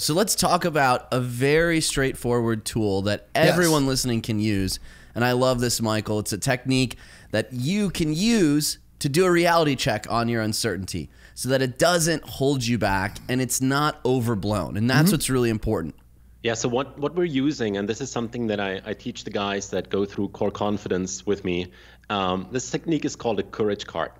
So let's talk about a very straightforward tool that everyone listening can use. And I love this, Michael. It's a technique that you can use to do a reality check on your uncertainty so that it doesn't hold you back and it's not overblown. And that's what's really important. Yeah, so what, what we're using, and this is something that I, I teach the guys that go through core confidence with me, um, this technique is called a courage card.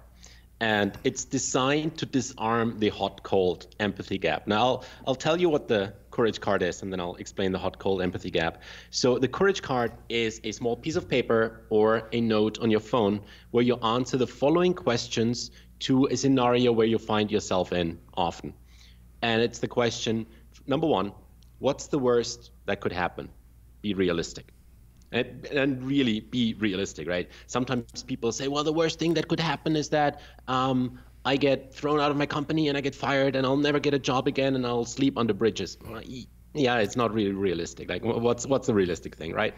And it's designed to disarm the hot cold empathy gap. Now, I'll, I'll tell you what the courage card is, and then I'll explain the hot cold empathy gap. So, the courage card is a small piece of paper or a note on your phone where you answer the following questions to a scenario where you find yourself in often. And it's the question number one, what's the worst that could happen? Be realistic. And, and really be realistic, right? Sometimes people say, well, the worst thing that could happen is that um, I get thrown out of my company and I get fired and I'll never get a job again and I'll sleep under bridges. Yeah, it's not really realistic. Like, what's what's the realistic thing, right?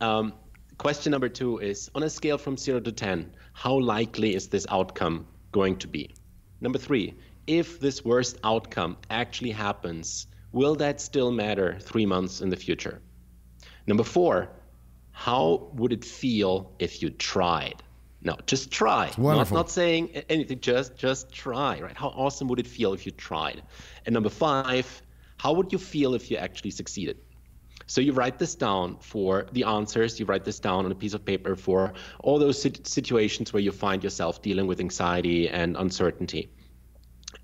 Um, question number two is on a scale from zero to ten, how likely is this outcome going to be? Number three, if this worst outcome actually happens, will that still matter three months in the future? Number four, how would it feel if you tried? No, just try. Not, not saying anything, just just try, right? How awesome would it feel if you tried? And number five, how would you feel if you actually succeeded? So you write this down for the answers, you write this down on a piece of paper for all those situations where you find yourself dealing with anxiety and uncertainty.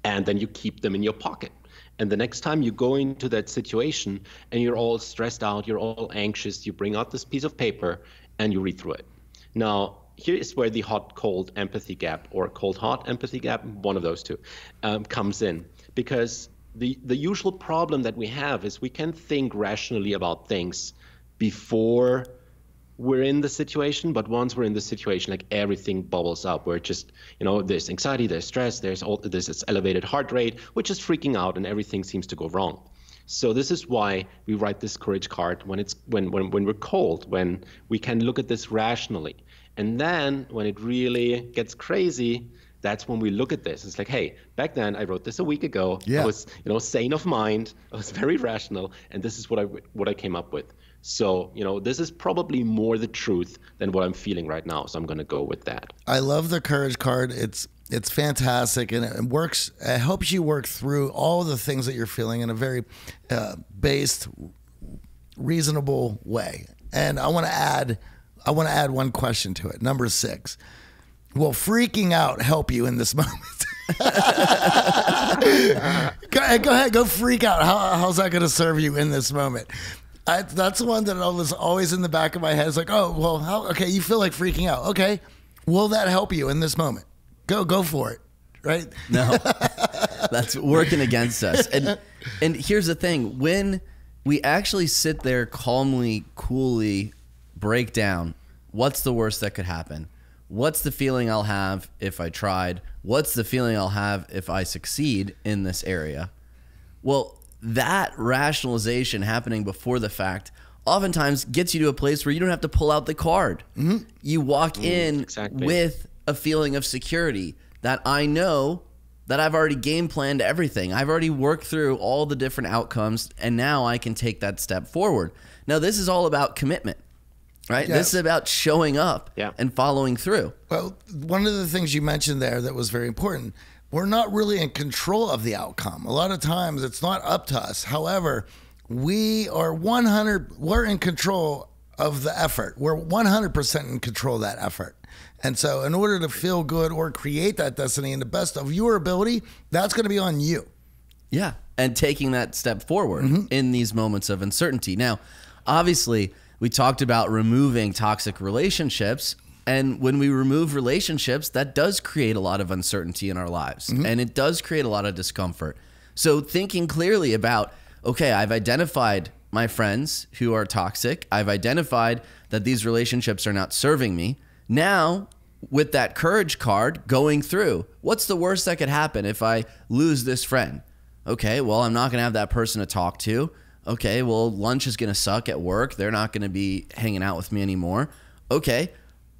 And then you keep them in your pocket. And the next time you go into that situation and you're all stressed out, you're all anxious, you bring out this piece of paper and you read through it. Now, here is where the hot cold empathy gap or cold hot empathy gap, one of those two, um, comes in. Because the, the usual problem that we have is we can think rationally about things before we're in the situation, but once we're in the situation, like everything bubbles up. Where just, you know, there's anxiety, there's stress, there's all there's this elevated heart rate, which is freaking out, and everything seems to go wrong. So this is why we write this courage card when it's when when when we're cold, when we can look at this rationally, and then when it really gets crazy, that's when we look at this. It's like, hey, back then I wrote this a week ago. Yeah. I was, you know, sane of mind. I was very rational, and this is what I what I came up with. So, you know, this is probably more the truth than what I'm feeling right now. So I'm going to go with that. I love the courage card. It's it's fantastic and it works. It helps you work through all the things that you're feeling in a very uh, based, reasonable way. And I want to add, I want to add one question to it. Number six. Will freaking out help you in this moment? go, ahead, go ahead, go freak out. How, how's that going to serve you in this moment? I, that's the one that was always in the back of my head. It's like, oh, well, how, okay, you feel like freaking out. Okay, will that help you in this moment? Go, go for it. Right? No, that's working against us. And and here's the thing: when we actually sit there calmly, coolly, break down, what's the worst that could happen? What's the feeling I'll have if I tried? What's the feeling I'll have if I succeed in this area? Well, that rationalization happening before the fact oftentimes gets you to a place where you don't have to pull out the card. Mm-hmm. You walk mm, in exactly. with a feeling of security that I know that I've already game planned everything. I've already worked through all the different outcomes, and now I can take that step forward. Now, this is all about commitment, right? Yeah. This is about showing up Yeah. and following through. Well, one of the things you mentioned there that was very important, we're not really in control of the outcome. A lot of times it's not up to us. However, we are 100 we're in control of the effort. We're 100% in control of that effort. And so in order to feel good or create that destiny in the best of your ability, that's going to be on you. Yeah. And taking that step forward mm-hmm. in these moments of uncertainty. Now, obviously, we talked about removing toxic relationships. And when we remove relationships, that does create a lot of uncertainty in our lives mm-hmm. and it does create a lot of discomfort. So, thinking clearly about, okay, I've identified my friends who are toxic, I've identified that these relationships are not serving me. Now, with that courage card going through, what's the worst that could happen if I lose this friend? Okay, well, I'm not going to have that person to talk to. Okay, well, lunch is going to suck at work. They're not going to be hanging out with me anymore. Okay,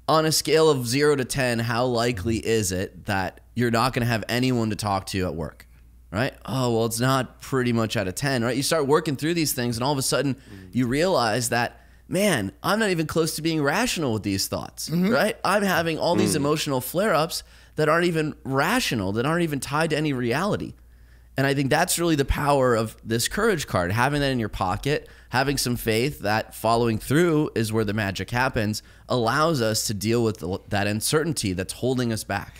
on a scale of zero to 10, how likely is it that you're not going to have anyone to talk to at work? right? Oh, well, it's not pretty much out of 10, right? You start working through these things, and all of a sudden you realize that, man, I'm not even close to being rational with these thoughts, mm-hmm. right? I'm having all these mm. emotional flare ups that aren't even rational, that aren't even tied to any reality. And I think that's really the power of this courage card, having that in your pocket, having some faith that following through is where the magic happens, allows us to deal with that uncertainty that's holding us back.